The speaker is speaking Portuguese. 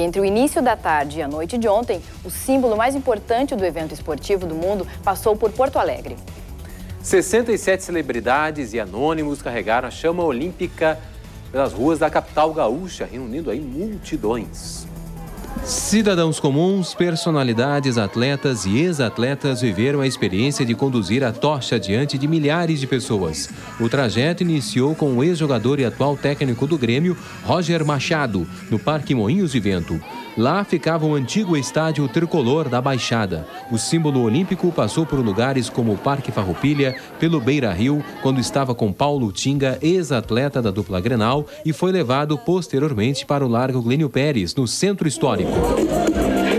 Entre o início da tarde e a noite de ontem, o símbolo mais importante do evento esportivo do mundo passou por Porto Alegre. 67 celebridades e anônimos carregaram a chama olímpica pelas ruas da capital gaúcha, reunindo aí multidões. Cidadãos comuns, personalidades, atletas e ex-atletas viveram a experiência de conduzir a tocha diante de milhares de pessoas. O trajeto iniciou com o ex-jogador e atual técnico do Grêmio, Roger Machado, no Parque Moinhos de Vento. Lá ficava o antigo estádio tricolor da Baixada. O símbolo olímpico passou por lugares como o Parque Farroupilha, pelo Beira Rio, quando estava com Paulo Tinga, ex-atleta da dupla Grenal, e foi levado posteriormente para o Largo Glênio Pérez, no centro histórico. Público.